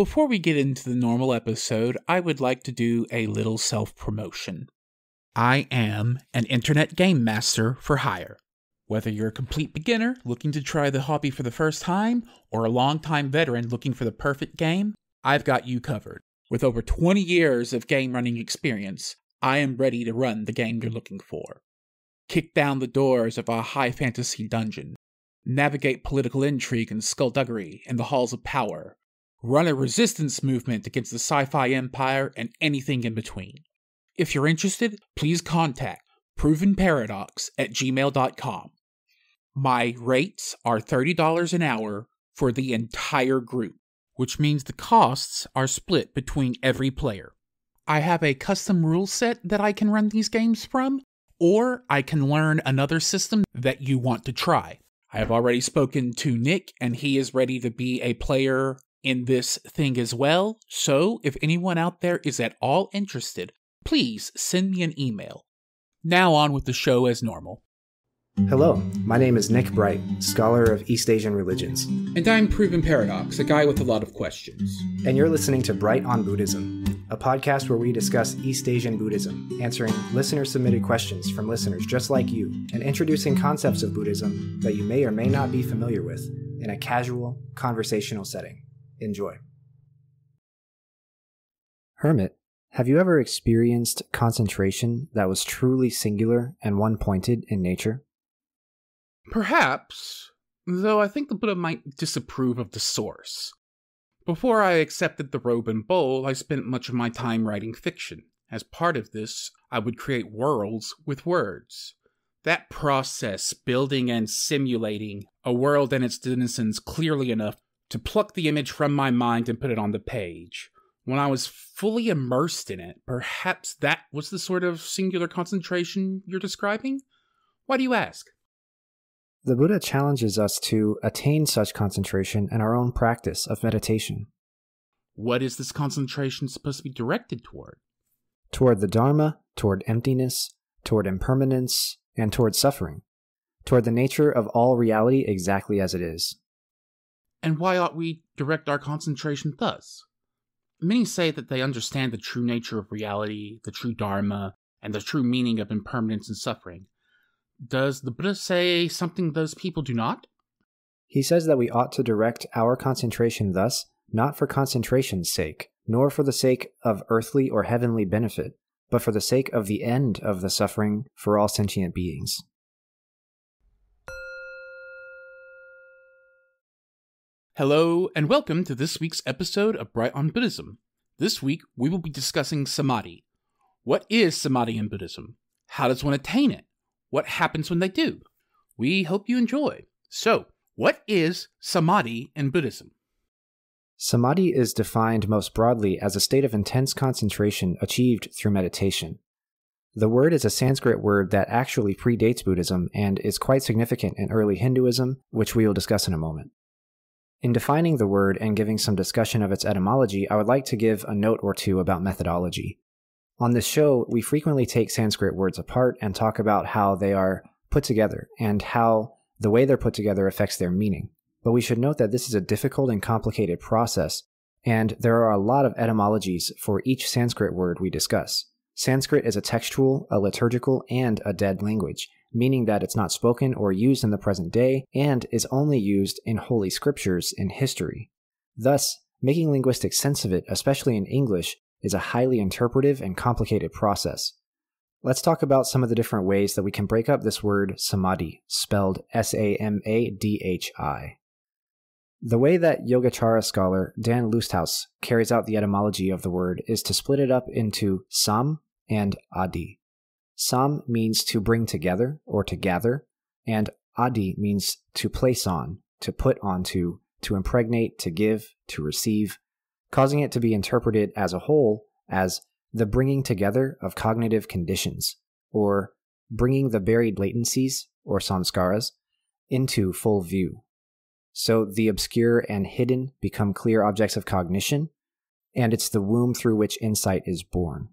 Before we get into the normal episode, I would like to do a little self promotion. I am an internet game master for hire. Whether you're a complete beginner looking to try the hobby for the first time, or a longtime veteran looking for the perfect game, I've got you covered. With over 20 years of game running experience, I am ready to run the game you're looking for. Kick down the doors of a high fantasy dungeon, navigate political intrigue and skullduggery in the halls of power, run a resistance movement against the sci fi empire, and anything in between. If you're interested, please contact provenparadox at gmail.com. My rates are $30 an hour for the entire group, which means the costs are split between every player. I have a custom rule set that I can run these games from, or I can learn another system that you want to try. I have already spoken to Nick, and he is ready to be a player in this thing as well. So, if anyone out there is at all interested, please send me an email. Now, on with the show as normal. Hello, my name is Nick Bright, scholar of East Asian religions. And I'm Proven Paradox, a guy with a lot of questions. And you're listening to Bright on Buddhism, a podcast where we discuss East Asian Buddhism, answering listener submitted questions from listeners just like you, and introducing concepts of Buddhism that you may or may not be familiar with in a casual, conversational setting. Enjoy. Hermit, have you ever experienced concentration that was truly singular and one pointed in nature? Perhaps, though I think the Buddha might disapprove of the source. Before I accepted the robe and bowl, I spent much of my time writing fiction. As part of this, I would create worlds with words. That process, building and simulating a world and its denizens clearly enough to pluck the image from my mind and put it on the page. When I was fully immersed in it, perhaps that was the sort of singular concentration you're describing? Why do you ask? The Buddha challenges us to attain such concentration in our own practice of meditation. What is this concentration supposed to be directed toward? Toward the Dharma, toward emptiness, toward impermanence, and toward suffering, toward the nature of all reality exactly as it is. And why ought we direct our concentration thus? Many say that they understand the true nature of reality, the true Dharma, and the true meaning of impermanence and suffering. Does the Buddha say something those people do not? He says that we ought to direct our concentration thus, not for concentration's sake, nor for the sake of earthly or heavenly benefit, but for the sake of the end of the suffering for all sentient beings. Hello, and welcome to this week's episode of Bright on Buddhism. This week, we will be discussing samadhi. What is samadhi in Buddhism? How does one attain it? What happens when they do? We hope you enjoy. So, what is samadhi in Buddhism? Samadhi is defined most broadly as a state of intense concentration achieved through meditation. The word is a Sanskrit word that actually predates Buddhism and is quite significant in early Hinduism, which we will discuss in a moment. In defining the word and giving some discussion of its etymology, I would like to give a note or two about methodology. On this show, we frequently take Sanskrit words apart and talk about how they are put together and how the way they're put together affects their meaning. But we should note that this is a difficult and complicated process, and there are a lot of etymologies for each Sanskrit word we discuss. Sanskrit is a textual, a liturgical, and a dead language, meaning that it's not spoken or used in the present day and is only used in holy scriptures in history. Thus, making linguistic sense of it, especially in English, is a highly interpretive and complicated process. Let's talk about some of the different ways that we can break up this word samadhi, spelled S A M A D H I. The way that Yogacara scholar Dan Lusthaus carries out the etymology of the word is to split it up into sam and adi. Sam means to bring together or to gather, and adi means to place on, to put onto, to impregnate, to give, to receive, causing it to be interpreted as a whole as the bringing together of cognitive conditions, or bringing the buried latencies, or samskaras, into full view. So the obscure and hidden become clear objects of cognition, and it's the womb through which insight is born.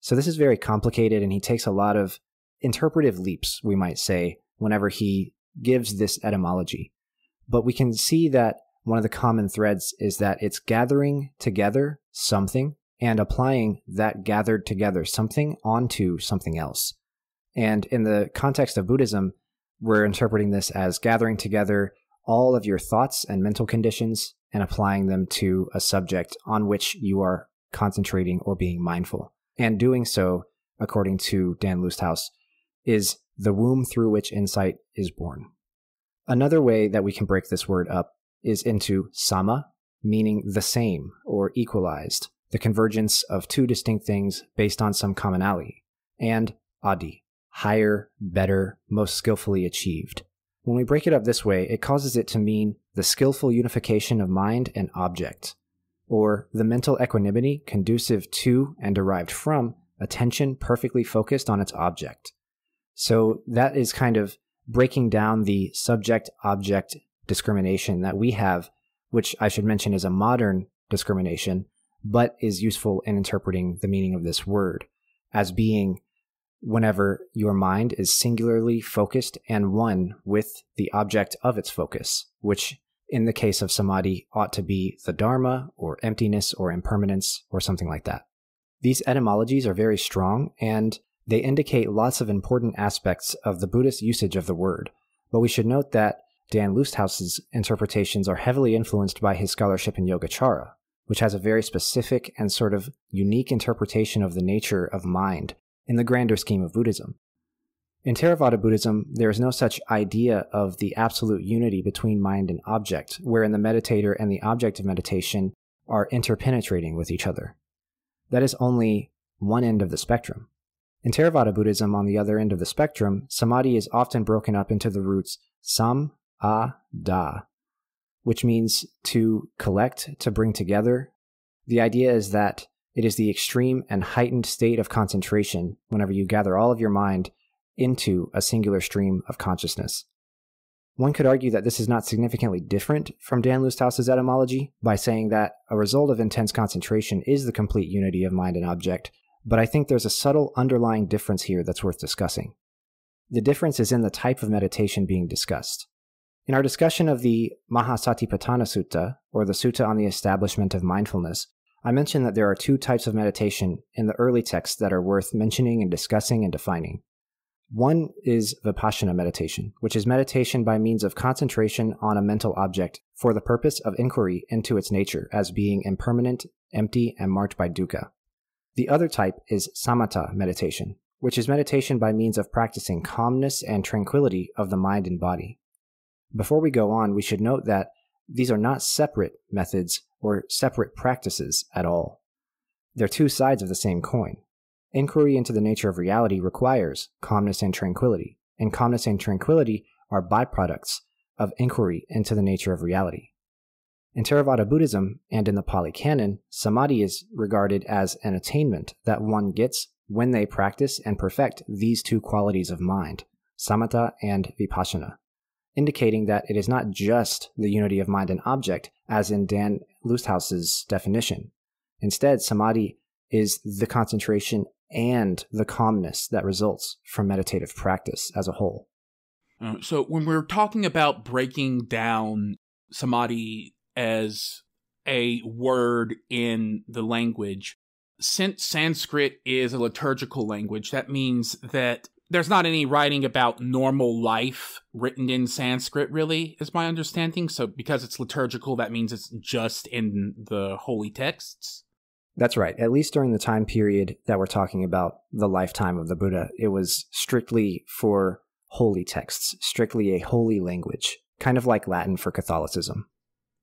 So this is very complicated, and he takes a lot of interpretive leaps, we might say, whenever he gives this etymology. But we can see that one of the common threads is that it's gathering together something and applying that gathered together something onto something else. And in the context of Buddhism, we're interpreting this as gathering together all of your thoughts and mental conditions and applying them to a subject on which you are concentrating or being mindful. And doing so, according to Dan Lusthaus, is the womb through which insight is born. Another way that we can break this word up is into sama, meaning the same or equalized, the convergence of two distinct things based on some commonality, and adi, higher, better, most skillfully achieved. When we break it up this way, it causes it to mean the skillful unification of mind and object, or the mental equanimity conducive to and derived from attention perfectly focused on its object. So that is kind of breaking down the subject object discrimination that we have, which I should mention is a modern discrimination, but is useful in interpreting the meaning of this word as being whenever your mind is singularly focused and one with the object of its focus, which in the case of samadhi ought to be the dharma or emptiness or impermanence or something like that. These etymologies are very strong and they indicate lots of important aspects of the Buddhist usage of the word, but we should note that Dan Lusthaus's interpretations are heavily influenced by his scholarship in Yogacara, which has a very specific and sort of unique interpretation of the nature of mind in the grander scheme of Buddhism. In Theravada Buddhism, there is no such idea of the absolute unity between mind and object, wherein the meditator and the object of meditation are interpenetrating with each other. That is only one end of the spectrum. In Theravada Buddhism, on the other end of the spectrum, samadhi is often broken up into the roots sam, a, da, which means to collect, to bring together. The idea is that it is the extreme and heightened state of concentration whenever you gather all of your mind into a singular stream of consciousness. One could argue that this is not significantly different from Dan Lusthaus's etymology by saying that a result of intense concentration is the complete unity of mind and object, but I think there's a subtle underlying difference here that's worth discussing. The difference is in the type of meditation being discussed. In our discussion of the Mahasatipatthana Sutta, or the Sutta on the Establishment of Mindfulness, I mentioned that there are two types of meditation in the early texts that are worth mentioning and discussing and defining. One is vipassana meditation, which is meditation by means of concentration on a mental object for the purpose of inquiry into its nature as being impermanent, empty, and marked by dukkha. The other type is samatha meditation, which is meditation by means of practicing calmness and tranquility of the mind and body. Before we go on, we should note that these are not separate methods or separate practices at all. They're two sides of the same coin. Inquiry into the nature of reality requires calmness and tranquility, and calmness and tranquility are byproducts of inquiry into the nature of reality. In Theravada Buddhism and in the Pali Canon, samadhi is regarded as an attainment that one gets when they practice and perfect these two qualities of mind, samatha and vipassana indicating that it is not just the unity of mind and object, as in Dan Lusthaus's definition. Instead, samadhi is the concentration and the calmness that results from meditative practice as a whole. Uh, so, when we're talking about breaking down samadhi as a word in the language, since Sanskrit is a liturgical language, that means that there's not any writing about normal life written in Sanskrit, really, is my understanding. So, because it's liturgical, that means it's just in the holy texts. That's right. At least during the time period that we're talking about, the lifetime of the Buddha, it was strictly for holy texts, strictly a holy language, kind of like Latin for Catholicism.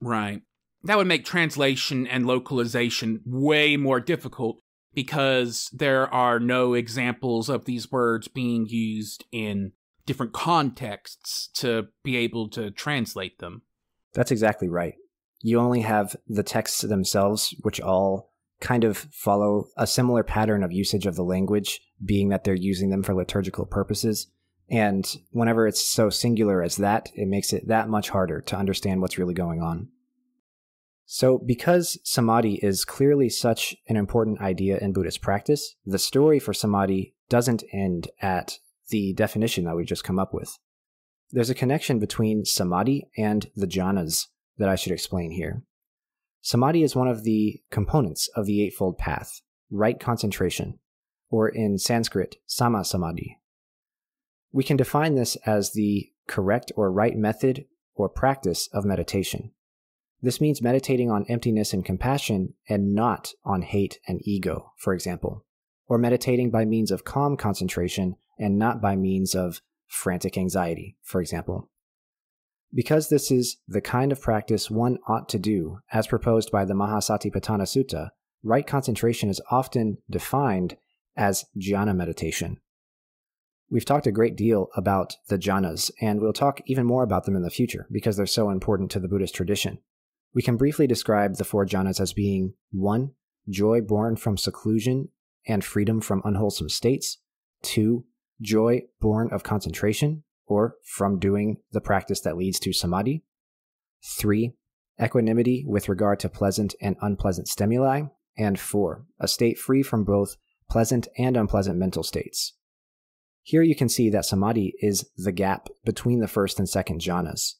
Right. That would make translation and localization way more difficult because there are no examples of these words being used in different contexts to be able to translate them. That's exactly right. You only have the texts themselves, which all kind of follow a similar pattern of usage of the language, being that they're using them for liturgical purposes. And whenever it's so singular as that, it makes it that much harder to understand what's really going on. So, because samadhi is clearly such an important idea in Buddhist practice, the story for samadhi doesn't end at the definition that we just come up with. There's a connection between samadhi and the jhanas, that I should explain here. Samadhi is one of the components of the Eightfold Path, right concentration, or in Sanskrit, Sama Samadhi. We can define this as the correct or right method or practice of meditation. This means meditating on emptiness and compassion and not on hate and ego, for example, or meditating by means of calm concentration and not by means of frantic anxiety, for example. Because this is the kind of practice one ought to do, as proposed by the Mahasatipatthana Sutta, right concentration is often defined as jhana meditation. We've talked a great deal about the jhanas, and we'll talk even more about them in the future because they're so important to the Buddhist tradition. We can briefly describe the four jhanas as being 1. Joy born from seclusion and freedom from unwholesome states, 2. Joy born of concentration, or from doing the practice that leads to samadhi, 3. Equanimity with regard to pleasant and unpleasant stimuli, and 4. A state free from both pleasant and unpleasant mental states. Here you can see that samadhi is the gap between the first and second jhanas.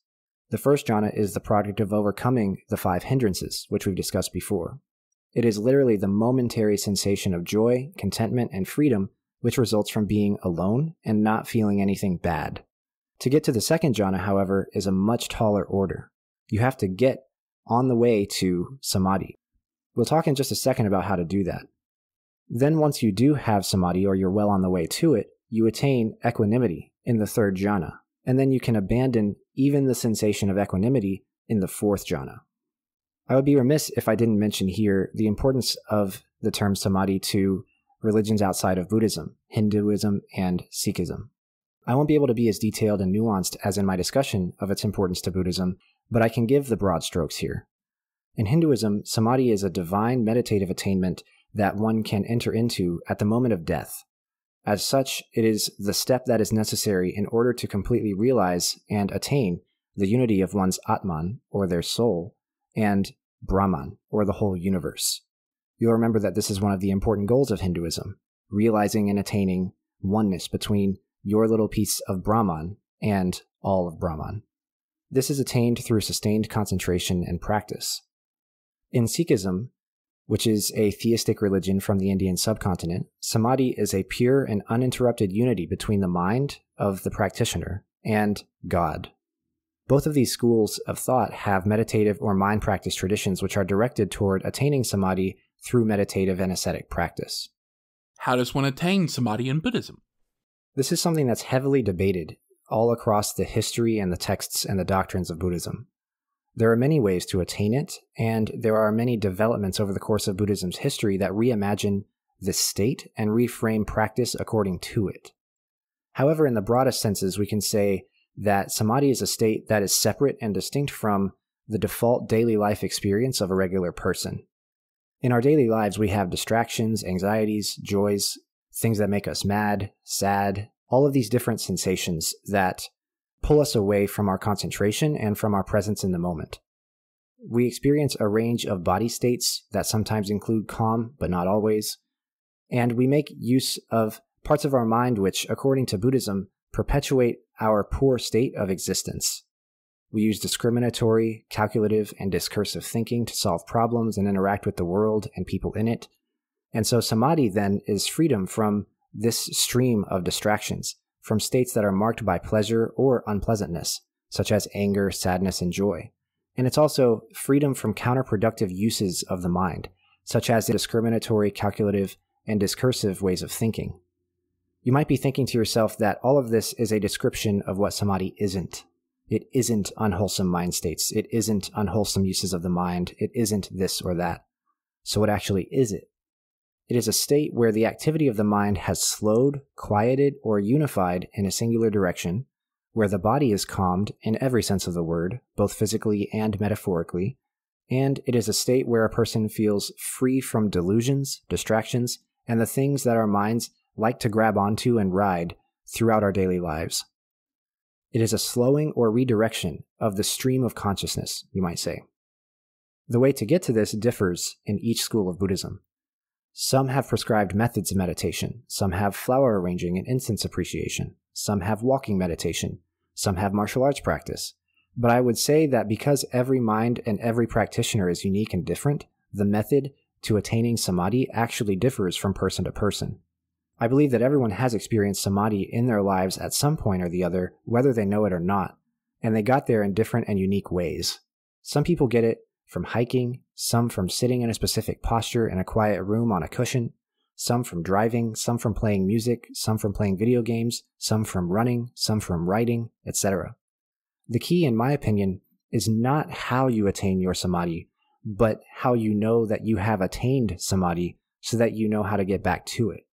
The first jhana is the product of overcoming the five hindrances, which we've discussed before. It is literally the momentary sensation of joy, contentment, and freedom which results from being alone and not feeling anything bad. To get to the second jhana, however, is a much taller order. You have to get on the way to samadhi. We'll talk in just a second about how to do that. Then, once you do have samadhi or you're well on the way to it, you attain equanimity in the third jhana, and then you can abandon even the sensation of equanimity in the fourth jhana. I would be remiss if I didn't mention here the importance of the term samadhi to religions outside of Buddhism, Hinduism, and Sikhism. I won't be able to be as detailed and nuanced as in my discussion of its importance to Buddhism, but I can give the broad strokes here. In Hinduism, samadhi is a divine meditative attainment that one can enter into at the moment of death, as such, it is the step that is necessary in order to completely realize and attain the unity of one's Atman, or their soul, and Brahman, or the whole universe. You'll remember that this is one of the important goals of Hinduism, realizing and attaining oneness between your little piece of Brahman and all of Brahman. This is attained through sustained concentration and practice. In Sikhism, which is a theistic religion from the Indian subcontinent, samadhi is a pure and uninterrupted unity between the mind of the practitioner and God. Both of these schools of thought have meditative or mind practice traditions which are directed toward attaining samadhi through meditative and ascetic practice. How does one attain samadhi in Buddhism? This is something that's heavily debated all across the history and the texts and the doctrines of Buddhism. There are many ways to attain it, and there are many developments over the course of Buddhism's history that reimagine this state and reframe practice according to it. However, in the broadest senses, we can say that samadhi is a state that is separate and distinct from the default daily life experience of a regular person. In our daily lives, we have distractions, anxieties, joys, things that make us mad, sad, all of these different sensations that pull us away from our concentration and from our presence in the moment. We experience a range of body states that sometimes include calm, but not always. And we make use of parts of our mind which, according to Buddhism, perpetuate our poor state of existence. We use discriminatory, calculative, and discursive thinking to solve problems and interact with the world and people in it. And so samadhi then is freedom from this stream of distractions from states that are marked by pleasure or unpleasantness, such as anger, sadness, and joy. And it's also freedom from counterproductive uses of the mind, such as discriminatory, calculative, and discursive ways of thinking. You might be thinking to yourself that all of this is a description of what samadhi isn't. It isn't unwholesome mind states. It isn't unwholesome uses of the mind. It isn't this or that. So what actually is it? It is a state where the activity of the mind has slowed, quieted, or unified in a singular direction, where the body is calmed in every sense of the word, both physically and metaphorically, and it is a state where a person feels free from delusions, distractions, and the things that our minds like to grab onto and ride throughout our daily lives. It is a slowing or redirection of the stream of consciousness, you might say. The way to get to this differs in each school of Buddhism. Some have prescribed methods of meditation. Some have flower arranging and incense appreciation. Some have walking meditation. Some have martial arts practice. But I would say that because every mind and every practitioner is unique and different, the method to attaining samadhi actually differs from person to person. I believe that everyone has experienced samadhi in their lives at some point or the other, whether they know it or not, and they got there in different and unique ways. Some people get it from hiking, some from sitting in a specific posture in a quiet room on a cushion, some from driving, some from playing music, some from playing video games, some from running, some from writing, etc. The key, in my opinion, is not how you attain your samadhi, but how you know that you have attained samadhi so that you know how to get back to it.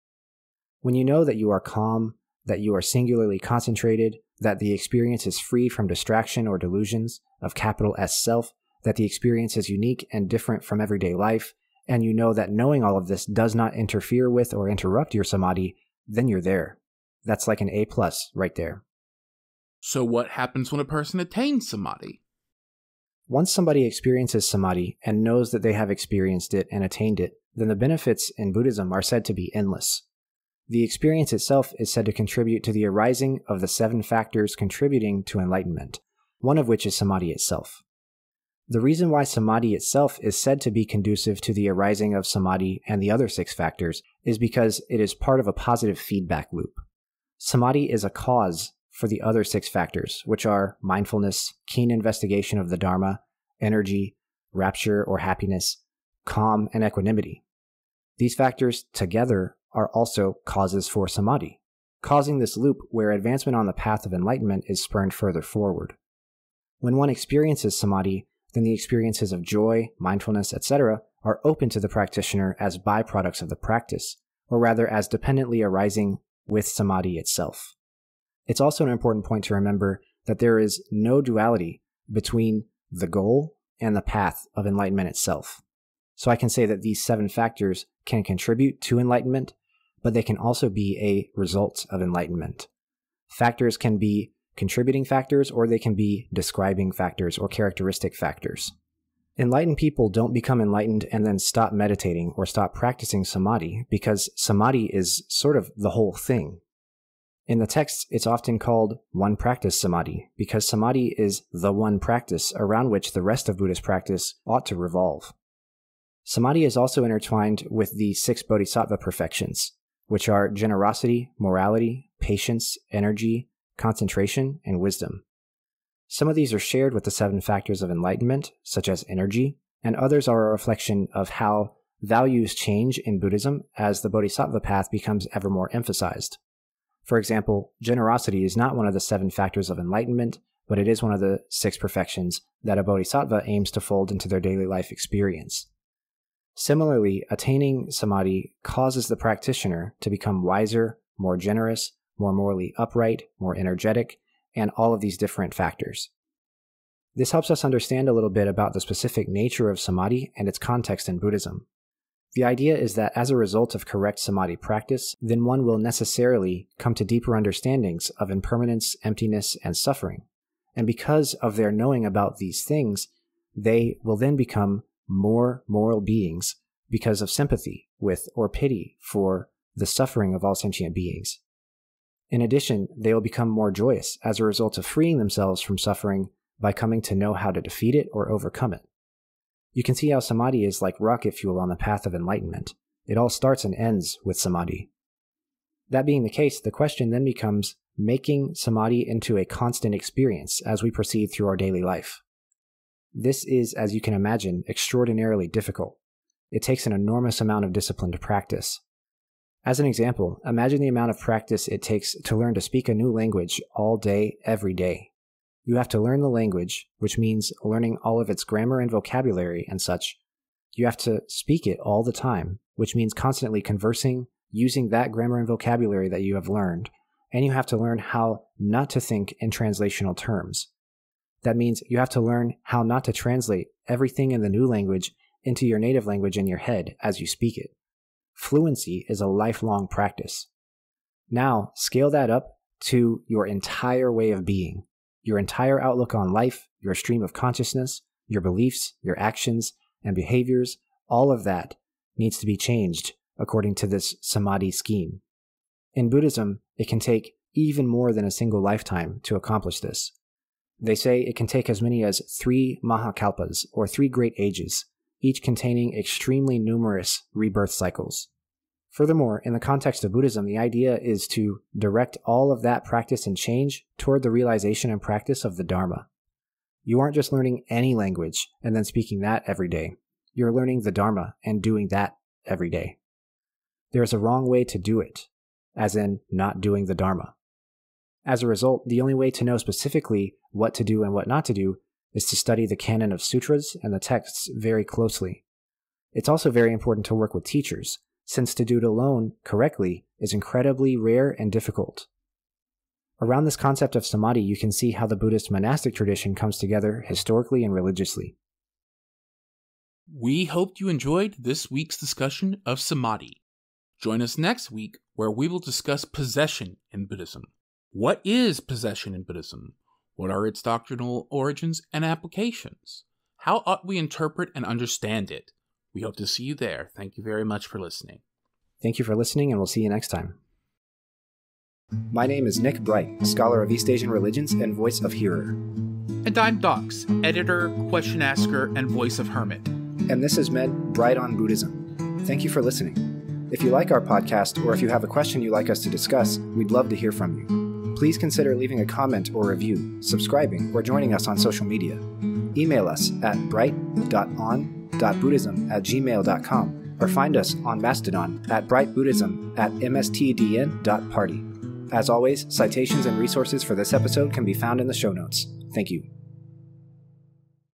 When you know that you are calm, that you are singularly concentrated, that the experience is free from distraction or delusions of capital S self, that the experience is unique and different from everyday life, and you know that knowing all of this does not interfere with or interrupt your samadhi, then you're there. That's like an A plus right there. So, what happens when a person attains samadhi? Once somebody experiences samadhi and knows that they have experienced it and attained it, then the benefits in Buddhism are said to be endless. The experience itself is said to contribute to the arising of the seven factors contributing to enlightenment, one of which is samadhi itself. The reason why samadhi itself is said to be conducive to the arising of samadhi and the other six factors is because it is part of a positive feedback loop. Samadhi is a cause for the other six factors, which are mindfulness, keen investigation of the Dharma, energy, rapture or happiness, calm, and equanimity. These factors together are also causes for samadhi, causing this loop where advancement on the path of enlightenment is spurned further forward. When one experiences samadhi, then the experiences of joy, mindfulness, etc., are open to the practitioner as byproducts of the practice, or rather as dependently arising with samadhi itself. It's also an important point to remember that there is no duality between the goal and the path of enlightenment itself. So I can say that these seven factors can contribute to enlightenment, but they can also be a result of enlightenment. Factors can be contributing factors or they can be describing factors or characteristic factors. Enlightened people don't become enlightened and then stop meditating or stop practicing samadhi because samadhi is sort of the whole thing. In the texts, it's often called one practice samadhi because samadhi is the one practice around which the rest of Buddhist practice ought to revolve. Samadhi is also intertwined with the six bodhisattva perfections, which are generosity, morality, patience, energy, concentration, and wisdom. Some of these are shared with the seven factors of enlightenment, such as energy, and others are a reflection of how values change in Buddhism as the Bodhisattva path becomes ever more emphasized. For example, generosity is not one of the seven factors of enlightenment, but it is one of the six perfections that a Bodhisattva aims to fold into their daily life experience. Similarly, attaining samadhi causes the practitioner to become wiser, more generous, more morally upright, more energetic, and all of these different factors. This helps us understand a little bit about the specific nature of samadhi and its context in Buddhism. The idea is that as a result of correct samadhi practice, then one will necessarily come to deeper understandings of impermanence, emptiness, and suffering. And because of their knowing about these things, they will then become more moral beings because of sympathy with or pity for the suffering of all sentient beings. In addition, they will become more joyous as a result of freeing themselves from suffering by coming to know how to defeat it or overcome it. You can see how samadhi is like rocket fuel on the path of enlightenment. It all starts and ends with samadhi. That being the case, the question then becomes making samadhi into a constant experience as we proceed through our daily life. This is, as you can imagine, extraordinarily difficult. It takes an enormous amount of discipline to practice. As an example, imagine the amount of practice it takes to learn to speak a new language all day, every day. You have to learn the language, which means learning all of its grammar and vocabulary and such. You have to speak it all the time, which means constantly conversing, using that grammar and vocabulary that you have learned. And you have to learn how not to think in translational terms. That means you have to learn how not to translate everything in the new language into your native language in your head as you speak it. Fluency is a lifelong practice. Now, scale that up to your entire way of being, your entire outlook on life, your stream of consciousness, your beliefs, your actions, and behaviors, all of that needs to be changed according to this samadhi scheme. In Buddhism, it can take even more than a single lifetime to accomplish this. They say it can take as many as three Mahakalpas, or three great ages, each containing extremely numerous rebirth cycles. Furthermore, in the context of Buddhism, the idea is to direct all of that practice and change toward the realization and practice of the Dharma. You aren't just learning any language and then speaking that every day. You're learning the Dharma and doing that every day. There is a wrong way to do it, as in not doing the Dharma. As a result, the only way to know specifically what to do and what not to do is to study the canon of sutras and the texts very closely. It's also very important to work with teachers, since to do it alone correctly is incredibly rare and difficult. Around this concept of samadhi, you can see how the Buddhist monastic tradition comes together historically and religiously. We hoped you enjoyed this week's discussion of samadhi. Join us next week where we will discuss possession in Buddhism. What is possession in Buddhism? What are its doctrinal origins and applications? How ought we interpret and understand it? We hope to see you there. Thank you very much for listening. Thank you for listening, and we'll see you next time. My name is Nick Bright, scholar of East Asian religions and voice of Hearer. And I'm Docs, editor, question asker, and voice of Hermit. And this is Med Bright on Buddhism. Thank you for listening. If you like our podcast, or if you have a question you'd like us to discuss, we'd love to hear from you. Please consider leaving a comment or review, subscribing, or joining us on social media. Email us at bright.on.buddhism at gmail.com or find us on Mastodon at brightbuddhism at mstdn.party. As always, citations and resources for this episode can be found in the show notes. Thank you.